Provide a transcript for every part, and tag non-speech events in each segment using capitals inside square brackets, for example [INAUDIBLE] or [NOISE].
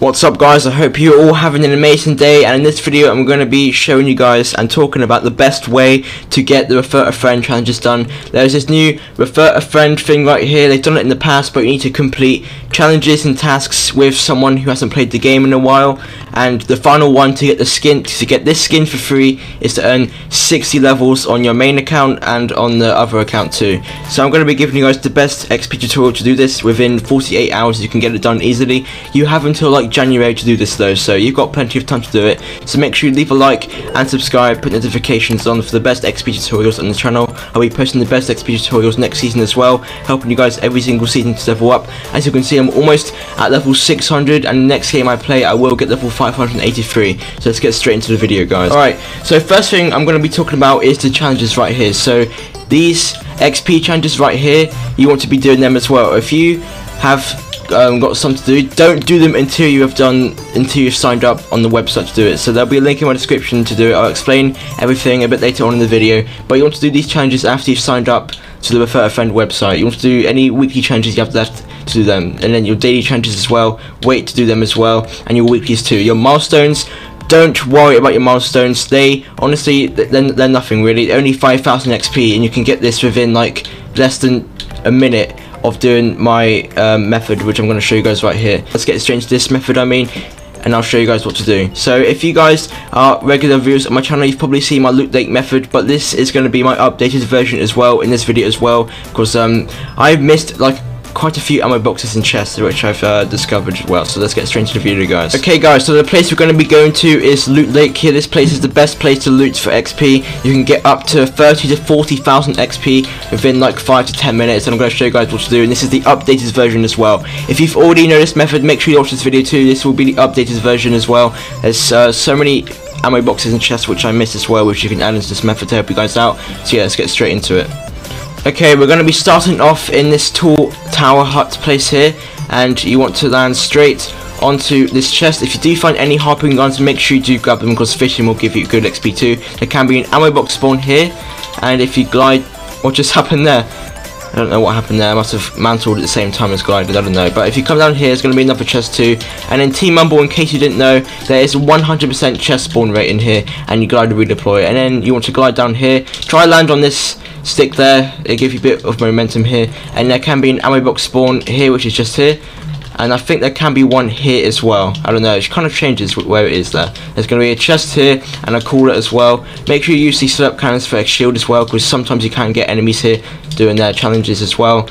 What's up guys, I hope you're all having an amazing day and in this video I'm going to be showing you guys and talking about the best way to get the refer a friend challenges done. There's this new refer a friend thing right here, they've done it in the past but you need to complete challenges and tasks with someone who hasn't played the game in a while and the final one to get the skin, to get this skin for free is to earn 60 levels on your main account and on the other account too. So I'm going to be giving you guys the best XP tutorial to do this within 48 hours you can get it done easily. You have until like January to do this though, so you've got plenty of time to do it. So make sure you leave a like and subscribe, put notifications on for the best XP tutorials on the channel. I'll be posting the best XP tutorials next season as well, helping you guys every single season to level up. As you can see, I'm almost at level 600, and the next game I play, I will get level 583. So let's get straight into the video, guys. Alright, so first thing I'm going to be talking about is the challenges right here. So these XP challenges right here, you want to be doing them as well. If you have um, got something to do, don't do them until you have done, until you've signed up on the website to do it. So there'll be a link in my description to do it. I'll explain everything a bit later on in the video. But you want to do these challenges after you've signed up to the Refer a Friend website. You want to do any weekly challenges you have left to do them. And then your daily challenges as well, wait to do them as well. And your weeklies too. Your milestones, don't worry about your milestones. They honestly, they're, they're nothing really. Only 5,000 XP, and you can get this within like less than a minute of doing my um, method, which I'm going to show you guys right here. Let's get straight into this method. I mean, and I'll show you guys what to do. So if you guys are regular viewers on my channel, you've probably seen my loot lake method, but this is going to be my updated version as well in this video as well, because um, I've missed like quite a few ammo boxes and chests which I've uh, discovered as well. So let's get straight into the video guys. Okay guys so the place we're going to be going to is loot lake here. This place is the best place to loot for XP you can get up to 30 to 40,000 XP within like 5 to 10 minutes and I'm going to show you guys what to do. And this is the updated version as well. If you've already know this method make sure you watch this video too. This will be the updated version as well. There's uh, so many ammo boxes and chests which I missed as well which you can add into this method to help you guys out. So yeah let's get straight into it Okay, we're going to be starting off in this tall tower hut place here, and you want to land straight onto this chest. If you do find any harpoon guns, make sure you do grab them because fishing will give you good XP too. There can be an ammo box spawn here, and if you glide, what just [LAUGHS] happened there? I don't know what happened there. I must have mantled at the same time as glided. I don't know. But if you come down here, it's going to be another chest too. And in Team Rumble, in case you didn't know, there is 100% chest spawn rate in here. And you glide to redeploy. And then you want to glide down here. Try land on this stick there. It gives you a bit of momentum here. And there can be an ammo box spawn here, which is just here and I think there can be one here as well. I don't know it kind of changes where it is there. There's going to be a chest here and a cooler as well. Make sure you use these slurp cannons for X shield as well because sometimes you can get enemies here doing their challenges as well.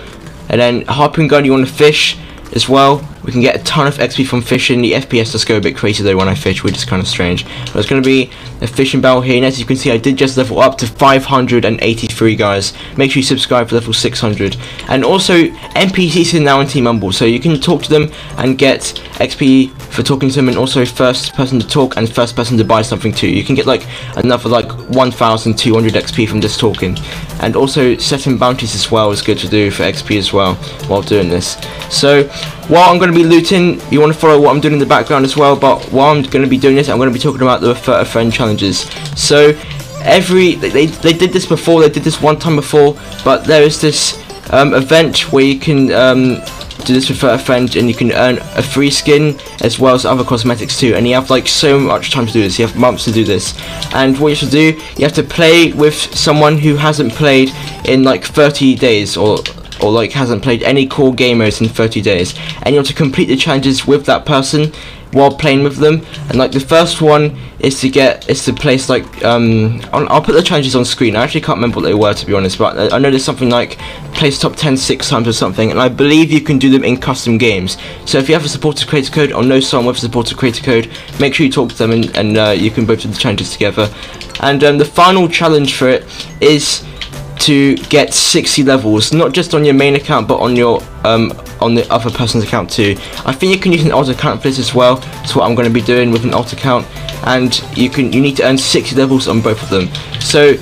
And then harpoon gun you want to fish as well. We can get a ton of XP from fishing. The FPS does go a bit crazy though when I fish, which is kind of strange. But it's going to be a fishing barrel here. And as you can see, I did just level up to 583, guys. Make sure you subscribe for level 600. And also, NPCs are now in Team Rumble, so you can talk to them and get XP for talking to them, and also first person to talk and first person to buy something too. You can get like another like 1,200 XP from just talking. And also setting bounties as well is good to do for XP as well while doing this. So while I'm going to be looting, you want to follow what I'm doing in the background as well, but while I'm going to be doing this, I'm going to be talking about the Refer a Friend challenges. So every, they, they did this before, they did this one time before, but there is this um, event where you can um, do this with a friend and you can earn a free skin as well as other cosmetics too. And you have like so much time to do this. You have months to do this. And what you should do you have to play with someone who hasn't played in like 30 days or or like hasn't played any core gamers in 30 days. And you have to complete the challenges with that person while playing with them. And like the first one is to get is to place like um I'll, I'll, put the challenges on screen. I actually can't remember what they were to be honest but I know there's something like place top 10 six times or something and I believe you can do them in custom games. So if you have a supported creator code or know someone with a supported creator code make sure you talk to them and, and uh, you can both do the challenges together. And um, the final challenge for it is to get 60 levels, not just on your main account, but on your um, on the other person's account too. I think you can use an alt account for this as well. That's what I'm going to be doing with an alt account, and you can you need to earn 60 levels on both of them. So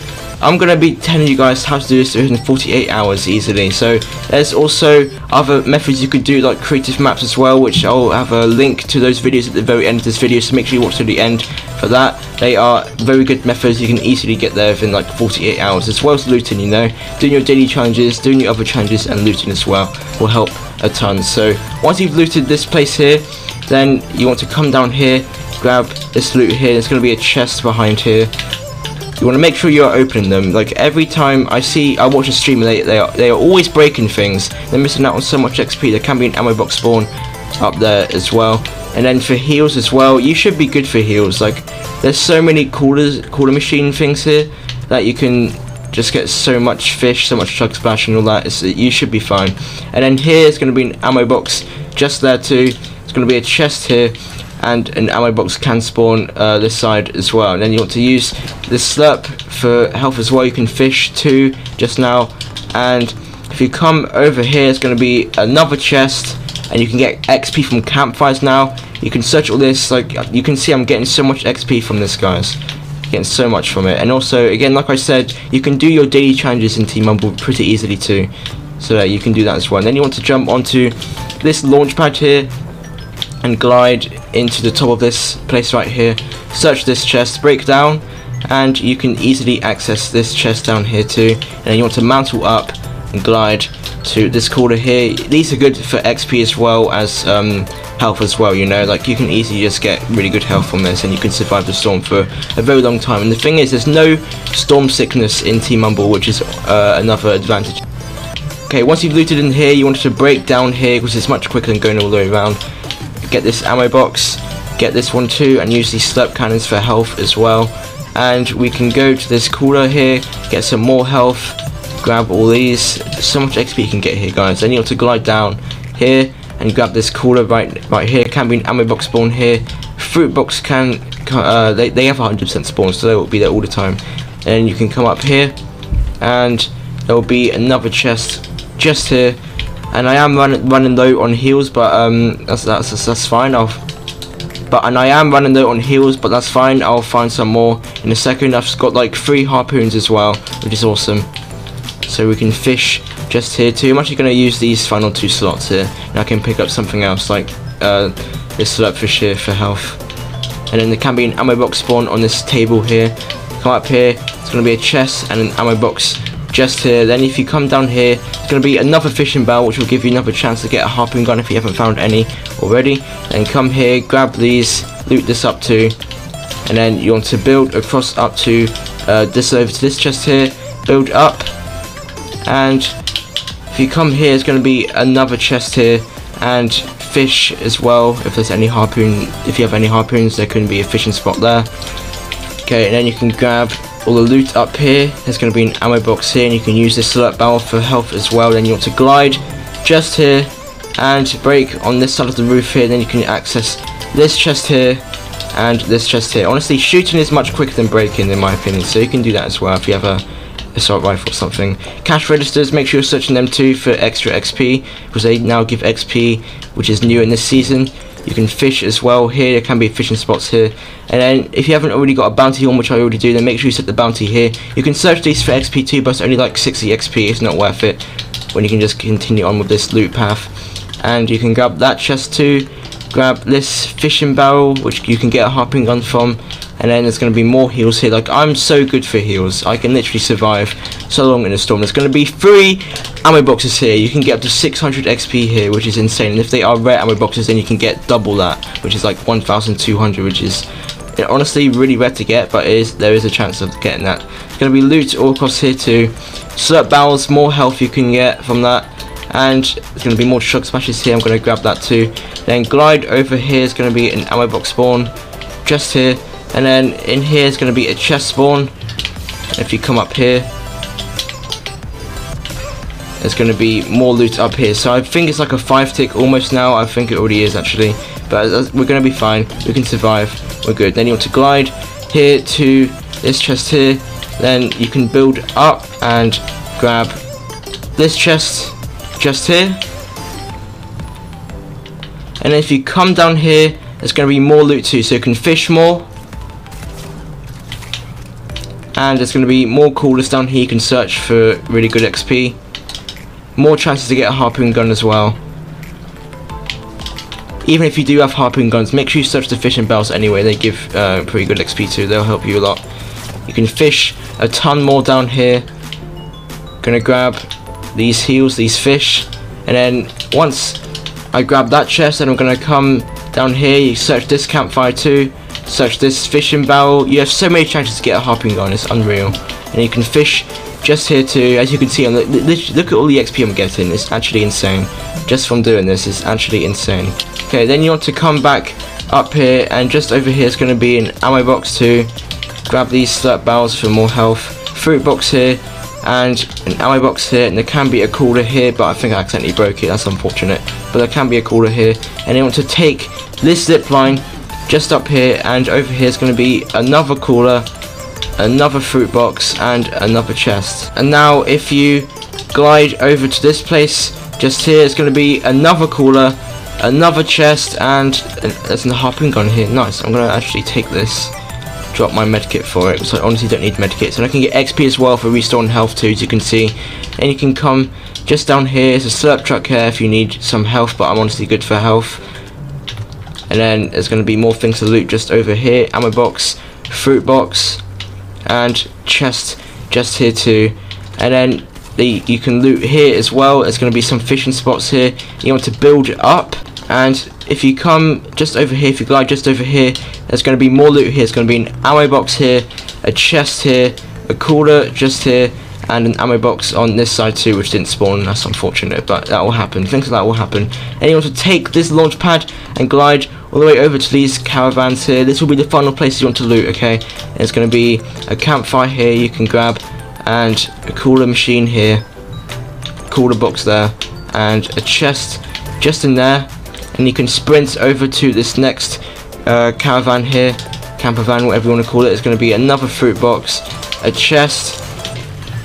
I'm going to be telling you guys how to do this within 48 hours easily. So there's also other methods you could do like creative maps as well, which I'll have a link to those videos at the very end of this video. So make sure you watch to the end for that. They are very good methods. You can easily get there within like 48 hours as well as looting, you know. Doing your daily challenges, doing your other challenges and looting as well will help a ton. So once you've looted this place here, Then you want to come down here, grab this loot here. There's going to be a chest behind here. You want to make sure you're opening them. Like every time I see, I watch a streamer, they they are, they are always breaking things. They're missing out on so much XP. There can be an ammo box spawn up there as well. And then for heals as well, you should be good for heals. Like there's so many coolers, cooler machine things here that you can just get so much fish, so much chug splash and all that. It's, you should be fine. And then here is going to be an ammo box just there too. It's going to be a chest here and an ammo box can spawn uh, this side as well. And then you want to use this slurp for health as well. You can fish too just now. And if you come over here, it's going to be another chest and you can get XP from campfires now. You can search all this, like you can see I'm getting so much XP from this guys. Getting so much from it. And also, again, like I said, you can do your daily challenges in Team Rumble pretty easily too. So uh, you can do that as well. And then you want to jump onto this launch pad here and glide into the top of this place right here. Search this chest, break down, and you can easily access this chest down here too. And then you want to mantle up and glide to this corner here. These are good for XP as well as um, health as well, you know, like you can easily just get really good health from this and you can survive the storm for a very long time. And the thing is, there's no storm sickness in Team Rumble, which is uh, another advantage. Okay, once you've looted in here, you want to break down here because it's much quicker than going all the way around. Get this ammo box, get this one too, and use these slurp cannons for health as well. And we can go to this cooler here, get some more health, grab all these. So much XP you can get here, guys. Then you have to glide down here and grab this cooler right right here. Can be an ammo box spawn here. Fruit box can uh, they they have 100% spawn, so they will be there all the time. And you can come up here, and there will be another chest just here. And I am running running low on heals, but um, that's that's that's fine. I'll but and I am running low on heals, but that's fine. I'll find some more in a second. I've got like three harpoons as well, which is awesome. So we can fish just here too. I'm actually going to use these final two slots here. And I can pick up something else like uh, this fish here for health. And then there can be an ammo box spawn on this table here. Come up here, it's going to be a chest and an ammo box just here. Then if you come down here, it's going to be another fishing bell, which will give you another chance to get a harpoon gun if you haven't found any already. Then come here, grab these, loot this up too. And then you want to build across up to uh, this over to this chest here. Build up. And if you come here, it's going to be another chest here. And fish as well, if there's any harpoon. If you have any harpoons, there can be a fishing spot there. Okay, and then you can grab all the loot up here. There's going to be an ammo box here, and you can use this slurp barrel for health as well. Then you want to glide just here and break on this side of the roof here. Then you can access this chest here and this chest here. Honestly, shooting is much quicker than breaking, in my opinion. So you can do that as well if you have a assault rifle or something. Cash registers, make sure you're searching them too for extra XP because they now give XP, which is new in this season. You can fish as well here, there can be fishing spots here. And then if you haven't already got a bounty on, which I already do, then make sure you set the bounty here. You can search these for XP too, but it's only like 60 XP, it's not worth it. When you can just continue on with this loot path. And you can grab that chest too. Grab this fishing barrel, which you can get a harpoon gun from. And then there's going to be more heals here. Like, I'm so good for heals. I can literally survive so long in a storm. There's going to be three ammo boxes here. You can get up to 600 XP here, which is insane. And if they are rare ammo boxes, then you can get double that, which is like 1,200, which is honestly really rare to get, but is, there is a chance of getting that. It's going to be loot all across here too. Slurp barrels, more health you can get from that. And there's going to be more chug smashes here. I'm going to grab that too. Then glide over here is going to be an ammo box spawn, just here. And then in here is going to be a chest spawn. If you come up here, there's going to be more loot up here. So I think it's like a 5 tick almost now. I think it already is actually. But we're going to be fine. We can survive. We're good. Then you want to glide here to this chest here. Then you can build up and grab this chest just here. And if you come down here, there's going to be more loot too. So you can fish more and there's going to be more coolers down here you can search for really good XP more chances to get a harpoon gun as well. Even if you do have harpoon guns make sure you search the fishing bells anyway. They give uh, pretty good XP too. They'll help you a lot. You can fish a ton more down here. Gonna grab these heals these fish. And then once I grab that chest then I'm gonna come down here. You search this campfire too search this fishing barrel you have so many chances to get a harpoon gun it's unreal. And you can fish just here too as you can see on the look at all the XP I'm getting it's actually insane. Just from doing this it's actually insane. Okay then you want to come back up here and just over here is going to be an ammo box too grab these slurp barrels for more health. Fruit box here and an ammo box here and there can be a cooler here but I think I accidentally broke it that's unfortunate. But there can be a cooler here and you want to take this zip line just up here and over here is going to be another cooler another fruit box and another chest. And now if you glide over to this place just here it's going to be another cooler another chest and uh, there's a harpoon gun here. Nice. I'm going to actually take this drop my medkit for it so I honestly don't need medkits. And I can get XP as well for restoring health too as you can see. And you can come just down here. There's a slurp truck here if you need some health but I'm honestly good for health and then there's going to be more things to loot just over here. Ammo box fruit box and chest just here too. And then the, you can loot here as well. There's going to be some fishing spots here. You want to build it up and if you come just over here if you glide just over here there's going to be more loot here. It's going to be an ammo box here a chest here a cooler just here and an ammo box on this side too which didn't spawn. That's unfortunate but that will happen. Things like that will happen. And you want to take this launch pad and glide all the way over to these caravans here this will be the final place you want to loot okay? It's going to be a campfire here you can grab and a cooler machine here cooler box there and a chest just in there. And you can sprint over to this next uh, caravan here camper van whatever you want to call it. It's going to be another fruit box a chest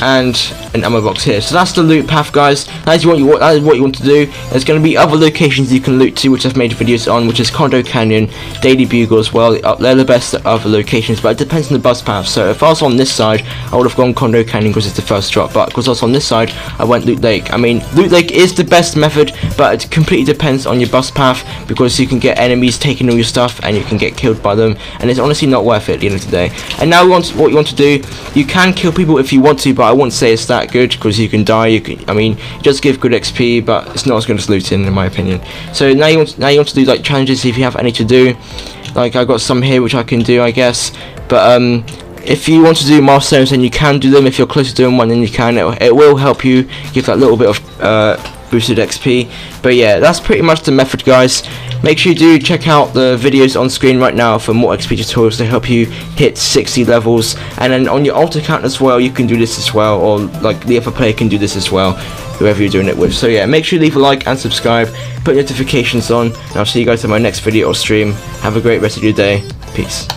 and an ammo box here. So that's the loot path, guys. That is what you want. That is what you want to do. There's going to be other locations you can loot to, which I've made videos on, which is Condo Canyon, Daily Bugle as well. Uh, they're the best other locations, but it depends on the bus path. So if I was on this side, I would have gone Condo Canyon because it's the first drop. But because I was on this side, I went Loot Lake. I mean, Loot Lake is the best method, but it completely depends on your bus path because you can get enemies taking all your stuff and you can get killed by them, and it's honestly not worth it at the end of the day. And now, what you want to do, you can kill people if you want to, but I wouldn't say it's that good because you can die. You can, I mean, just give good XP, but it's not as good as looting in my opinion. So now you want now you want to do like challenges if you have any to do. Like I got some here which I can do, I guess. But um, if you want to do milestones, then you can do them. If you're close to doing one, then you can. It, it will help you give that little bit of uh, boosted XP. But yeah, that's pretty much the method, guys. Make sure you do check out the videos on screen right now for more XP tutorials to help you hit 60 levels. And then on your alt account as well, you can do this as well, or like the other player can do this as well, whoever you're doing it with. So yeah, make sure you leave a like and subscribe, put notifications on, and I'll see you guys in my next video or stream. Have a great rest of your day. Peace.